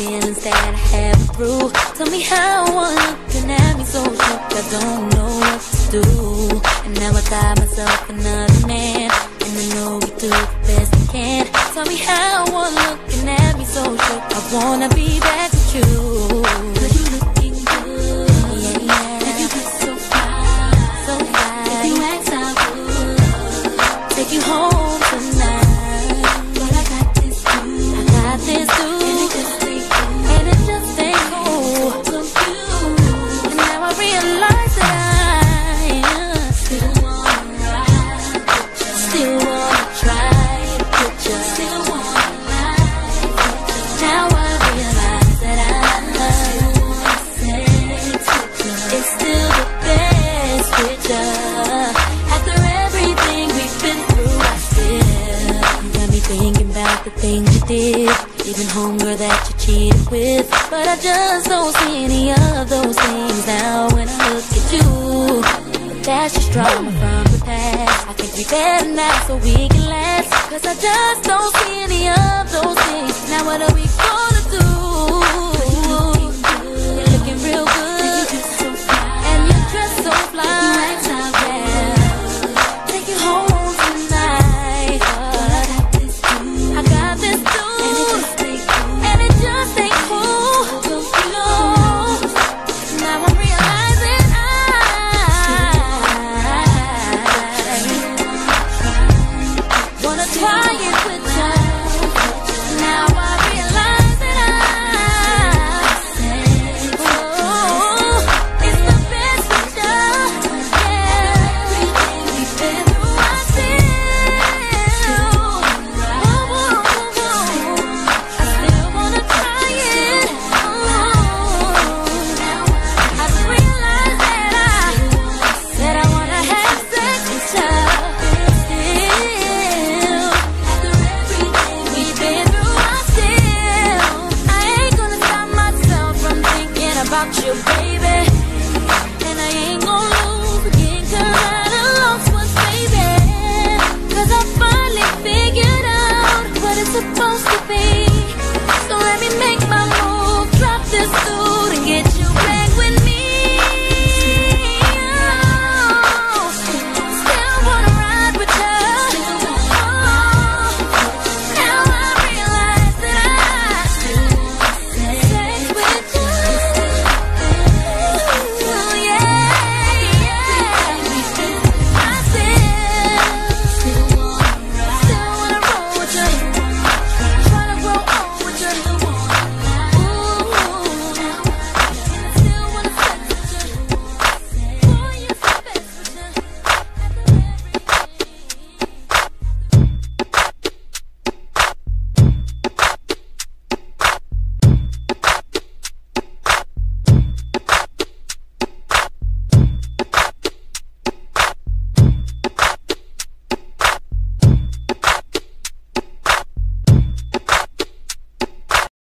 feelings that I have through. Tell me how one looking at me so shook, I don't know what to do. And now I got myself another man, and I know we do the best we can. Tell me how one looking at me so shook, I wanna be back with you. Even homegirl that you cheated with. But I just don't see any of those things now when I look at you. That's just trauma from the past. I think we better now so we can last. Cause I just don't see any of those things. Now what are we you, baby.